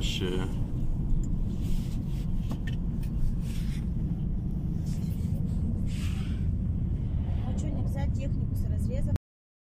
вообще. А что, нельзя технику